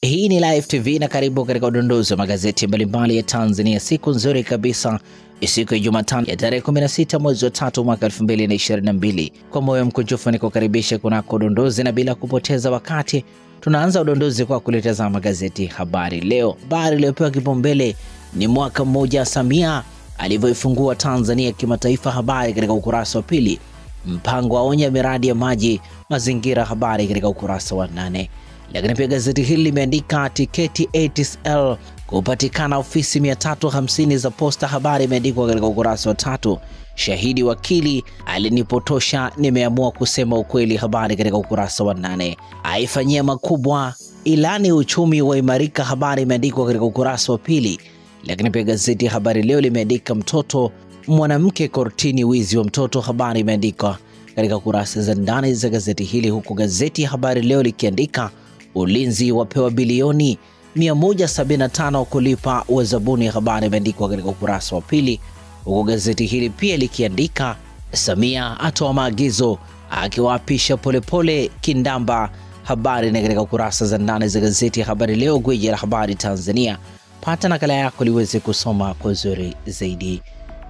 Hii ni Live TV na karibu katika udondozi wa magazeti mbalimbali ya Tanzania. Siku nzuri kabisa, siku ya Jumatano ya tarehe 16 mwezi wa tatu mwaka 2022. Kwa moyo mkunjufu ni kukaribisha kunako udondozi, na bila kupoteza wakati tunaanza udondozi kwa kulitazama magazeti Habari Leo. Habari iliyopewa kipaumbele ni mwaka mmoja Samia alivyoifungua Tanzania kimataifa, habari katika ukurasa wa pili. Mpango aonya miradi ya maji mazingira, habari katika ukurasa wa nane. Lakini pia gazeti hili limeandika tiketi ATCL kupatikana ofisi 350 za posta, habari imeandikwa katika ukurasa wa tatu. Shahidi wakili alinipotosha, nimeamua kusema ukweli, habari katika ukurasa wa nane. Aifanyia makubwa ilani uchumi wa imarika, habari imeandikwa katika ukurasa wa pili. Lakini pia gazeti ya Habari Leo limeandika mtoto mwanamke kortini, wizi wa mtoto, habari imeandikwa katika kurasa za ndani za gazeti hili, huku gazeti ya Habari Leo likiandika ulinzi wapewa bilioni 175 kulipa wazabuni, habari imeandikwa katika ukurasa wa pili, huku gazeti hili pia likiandika Samia atoa maagizo akiwaapisha Polepole Kindamba, habari ni katika kurasa za ndani za gazeti ya Habari Leo, gwiji la habari Tanzania. Pata nakala yako liweze kusoma kwa uzuri zaidi.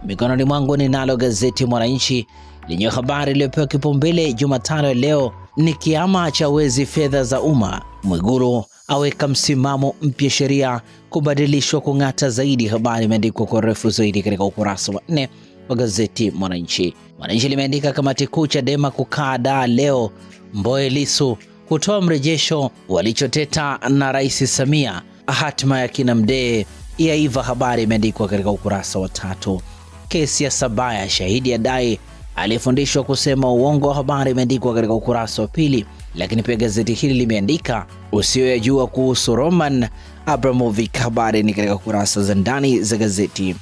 Mikononi mwangu ninalo gazeti Mwananchi lenye habari iliyopewa kipaumbele Jumatano ya leo ni kiama cha wezi fedha za umma. Mwiguru aweka msimamo mpya, sheria kubadilishwa kung'ata zaidi. Habari imeandikwa kwa urefu zaidi katika ukurasa wa nne wa gazeti Mwananchi. Mwananchi limeandika kamati kuu Chadema kukaa daa leo, Mboe Lisu kutoa mrejesho walichoteta na Rais Samia, hatima ya kina Mdee yaiva. Habari imeandikwa katika ukurasa wa tatu. Kesi ya Sabaya, shahidi adai aliyefundishwa kusema uongo. wa Habari imeandikwa katika ukurasa wa pili. Lakini pia gazeti hili limeandika usiyoyajua kuhusu Roman Abramovich. Habari ni katika kurasa za ndani za gazeti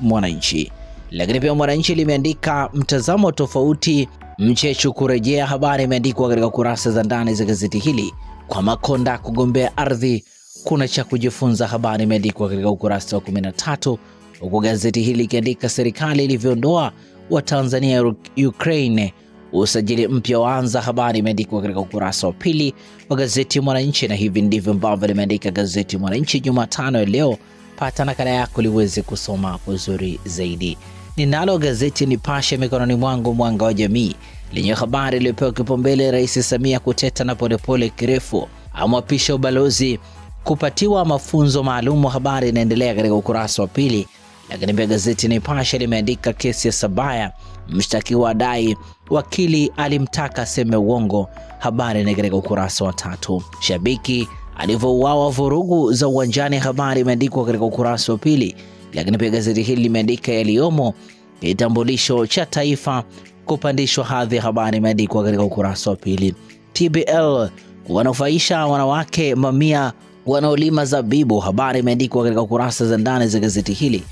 Mwananchi. Lakini pia Mwananchi limeandika mtazamo tofauti, Mchechu kurejea. Habari imeandikwa katika kurasa za ndani za gazeti hili. Kwa Makonda kugombea ardhi kuna cha kujifunza. Habari imeandikwa katika ukurasa wa 13, huku gazeti hili likiandika serikali ilivyoondoa wa Tanzania Ukraine, usajili mpya waanza. Habari imeandikwa katika ukurasa wa pili wa gazeti Mwananchi, na hivi ndivyo ambavyo limeandika gazeti Mwananchi Jumatano ya leo. Pata nakala yako liweze kusoma kwa uzuri zaidi. Ninalo gazeti Nipashe mikononi mwangu, mwanga wa jamii, lenye habari iliyopewa kipaumbele, Rais Samia kuteta na Polepole kirefu, amwapisha ubalozi kupatiwa mafunzo maalumu. Habari inaendelea katika ukurasa wa pili lakini pia gazeti Nipashe limeandika kesi ya Sabaya, mshtakiwa adai wakili alimtaka aseme uongo. Habari ni katika ukurasa wa tatu. Shabiki alivyouawa vurugu za uwanjani, habari imeandikwa katika ukurasa wa pili. Lakini pia gazeti hili limeandika yaliyomo kitambulisho cha taifa kupandishwa hadhi, habari imeandikwa katika ukurasa wa pili. TBL kuwanufaisha wanawake mamia wanaolima zabibu, habari imeandikwa katika kurasa za ndani za gazeti hili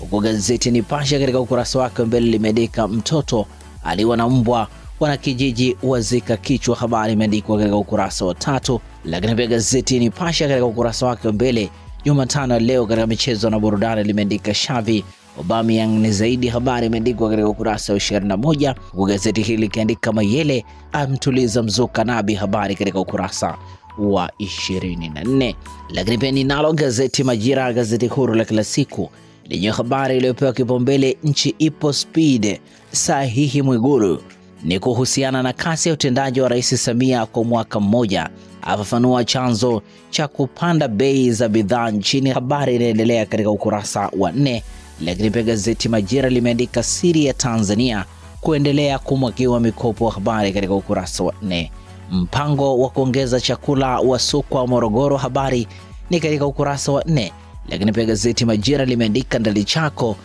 huku gazeti Nipashe katika ukurasa wake mbele limeandika mtoto aliwa na mbwa, wanakijiji wazika kichwa. Habari imeandikwa katika ukurasa wa tatu. Lakini pia gazeti Nipashe katika ukurasa wake mbele Jumatano leo katika michezo na burudani limeandika Shavi Aubameyang ni zaidi. Habari imeandikwa katika ukurasa wa 21, huku gazeti hili likiandika Mayele amtuliza mzuka Nabi. Habari katika ukurasa wa 24. Lakini pia ninalo gazeti Majira, gazeti huru la kila siku lenye habari iliyopewa kipaumbele nchi ipo speed sahihi. Mwigulu ni kuhusiana na kasi ya utendaji wa Rais Samia kwa mwaka mmoja, afafanua chanzo cha kupanda bei za bidhaa nchini. Habari inaendelea katika ukurasa wa nne. Lakini pia gazeti Majira limeandika siri ya Tanzania kuendelea kumwagiwa mikopo, habari katika ukurasa wa nne. Mpango wa kuongeza chakula wa sukwa Morogoro, habari ni katika ukurasa wa nne lakini pia gazeti Majira limeandika Ndalichako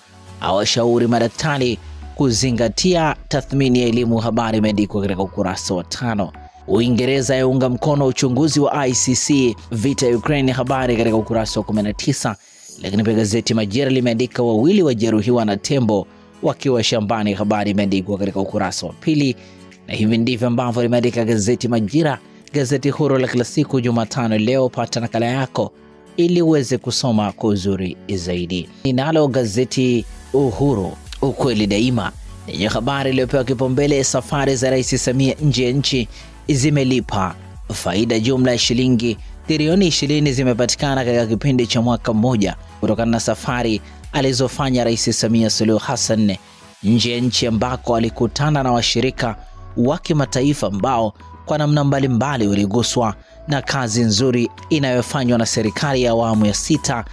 awashauri madaktari kuzingatia tathmini ya elimu. Habari imeandikwa katika ukurasa wa tano. Uingereza yaunga mkono uchunguzi wa ICC vita ya Ukraine. Habari katika ukurasa wa 19. Lakini pia gazeti Majira limeandika wawili wajeruhiwa na tembo wakiwa shambani. Habari imeandikwa katika ukurasa wa pili, na hivi ndivyo ambavyo limeandika gazeti Majira, gazeti huru la kila siku Jumatano leo. Pata nakala yako ili uweze kusoma kwa uzuri zaidi. Ninalo gazeti Uhuru ukweli daima, lenye habari iliyopewa kipaumbele, safari za Rais Samia nje ya nchi zimelipa faida. Jumla ya shilingi trilioni 20 zimepatikana katika kipindi cha mwaka mmoja kutokana na safari alizofanya Rais Samia Suluhu Hassan nje ya nchi ambako alikutana na washirika wa kimataifa ambao kwa namna mbalimbali waliguswa na kazi nzuri inayofanywa na serikali ya awamu ya sita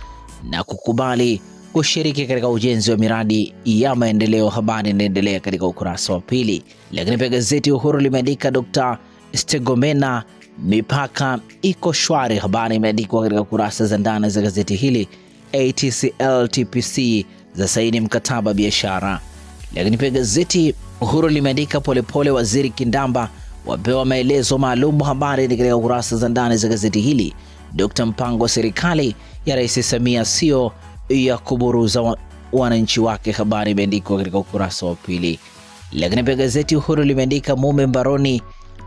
na kukubali kushiriki katika ujenzi wa miradi ya maendeleo. Habari inaendelea katika ukurasa wa pili. Lakini pia gazeti Uhuru limeandika Dr. Stegomena mipaka iko shwari. Habari imeandikwa katika kurasa za ndani za gazeti hili. ATCL TPC za saini mkataba biashara. Lakini pia gazeti Uhuru limeandika polepole, waziri Kindamba wapewa maelezo maalum. Habari ni katika kurasa za ndani za gazeti hili. Dkt mpango wa serikali ya Rais Samia sio ya kuburuza wananchi wake. Habari imeandikwa katika ukurasa wa pili. Lakini pia gazeti Uhuru limeandika mume mbaroni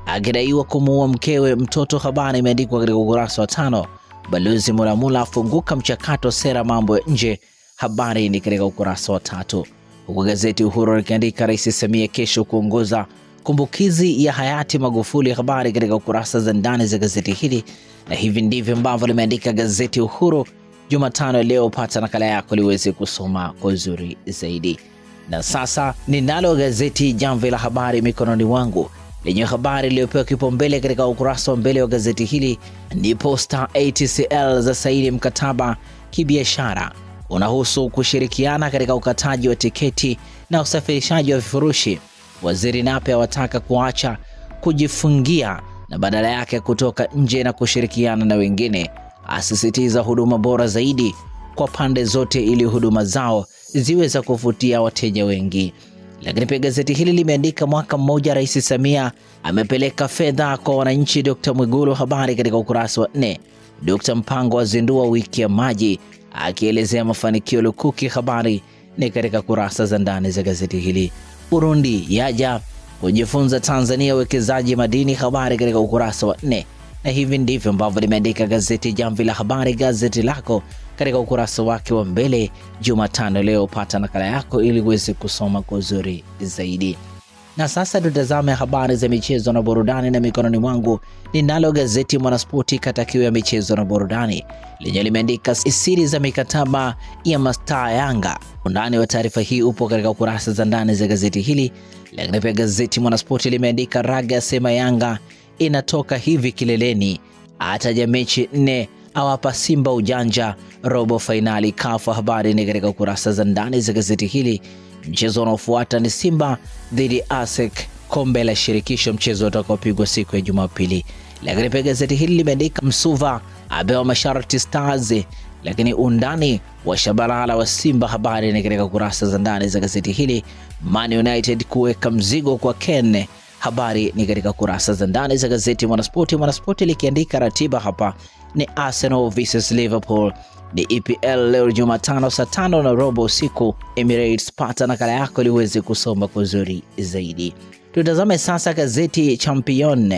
akidaiwa kumuua mkewe mtoto. Habari imeandikwa katika ukurasa wa tano. Balozi Mulamula afunguka mchakato sera mambo ya nje. Habari ni katika ukurasa wa tatu, huku gazeti Uhuru likiandika Rais Samia kesho kuongoza kumbukizi ya hayati Magufuli. Habari katika kurasa za ndani za gazeti hili, na hivi ndivyo ambavyo limeandika gazeti Uhuru Jumatano leo. Pata nakala yako liweze kusoma kwa uzuri zaidi. Na sasa ninalo gazeti Jamvi la Habari mikononi wangu lenye habari iliyopewa kipaumbele katika ukurasa wa mbele wa gazeti hili ni Posta ATCL za saini mkataba kibiashara unahusu kushirikiana katika ukataji wa tiketi na usafirishaji wa vifurushi. Waziri Nape awataka kuacha kujifungia na badala yake kutoka nje na kushirikiana na wengine, asisitiza huduma bora zaidi kwa pande zote ili huduma zao ziwe za kuvutia wateja wengi. Lakini pia gazeti hili limeandika mwaka mmoja Rais Samia amepeleka fedha kwa wananchi. Dr. Mwigulu, habari katika ukurasa wa nne. Dr. Mpango azindua wiki ya maji akielezea mafanikio lukuki. Habari ni katika kurasa za ndani za gazeti hili. Burundi yaja kujifunza Tanzania uwekezaji madini. Habari katika ukurasa wa nne, na hivi ndivyo ambavyo limeandika gazeti Jamvi la Habari, gazeti lako katika ukurasa wake wa mbele Jumatano leo. Pata nakala yako ili uweze kusoma kwa uzuri zaidi. Na sasa tutazame habari za michezo na burudani, na mikononi mwangu ninalo gazeti Mwanaspoti katakiwa ya michezo na burudani lenye limeandika siri za mikataba ya mastaa Yanga. Undani wa taarifa hii upo katika ukurasa za ndani za gazeti hili, lakini pia gazeti Mwanaspoti limeandika Raga asema Yanga inatoka hivi kileleni, ataja mechi nne awapa Simba ujanja robo fainali kafa. Habari ni katika kurasa za ndani za gazeti hili. Mchezo unaofuata ni Simba dhidi ya ASEC kombe la shirikisho, mchezo utakaopigwa siku ya Jumapili. Lakini pia gazeti hili limeandika Msuva apewa masharti Stars, lakini undani wa Shabalala wa Simba. Habari ni katika kurasa za ndani za gazeti hili. Man United kuweka mzigo kwa Ken habari ni katika kurasa za ndani za gazeti Mwanaspoti. Mwanaspoti likiandika ratiba hapa ni Arsenal vs Liverpool, ni EPL leo Jumatano saa tano na robo usiku Emirates. Pata nakala yako ili uweze kusoma kwa uzuri zaidi. Tutazame sasa gazeti Champion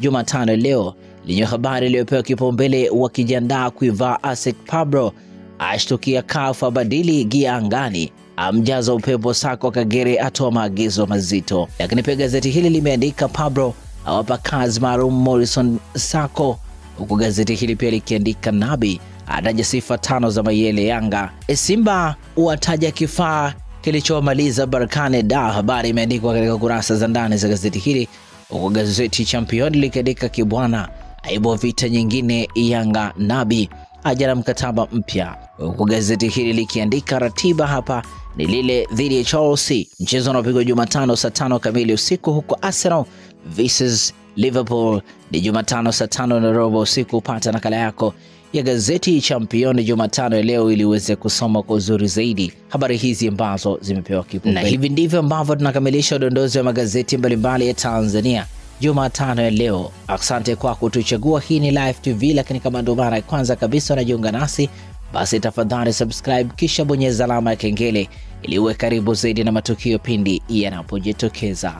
Jumatano leo lenye habari iliyopewa kipaumbele, wakijiandaa kuivaa ASEC Pablo ashtukia CAF abadili gia angani amjaza upepo Sako Kagere atoa maagizo mazito. Lakini pia gazeti hili limeandika Pablo awapa kazi maalum Morrison Sako, huku gazeti hili pia likiandika Nabi ataja sifa tano za Mayele Yanga. Simba wataja kifaa kilichomaliza Barkane da. Habari imeandikwa katika kurasa za ndani za gazeti hili, huku gazeti Champion likiandika Kibwana aibo vita nyingine Yanga. Nabi aja na mkataba mpya, huku gazeti hili likiandika ratiba hapa ni lile dhidi ya Chelsea, mchezo unaopigwa Jumatano saa tano kamili usiku, huko Arsenal versus Liverpool ni Jumatano saa tano na robo usiku. Upata nakala yako ya gazeti Champion Jumatano ya leo ili uweze kusoma kwa uzuri zaidi habari hizi ambazo zimepewa kipaumbele. Na hivi ndivyo ambavyo tunakamilisha udondozi wa magazeti mbalimbali ya Tanzania Jumatano ya leo. Asante kwa kutuchagua. Hii ni Live TV, lakini kama ndo mara ya kwanza kabisa unajiunga nasi basi tafadhali subscribe kisha bonyeza alama ya kengele ili uwe karibu zaidi na matukio pindi yanapojitokeza.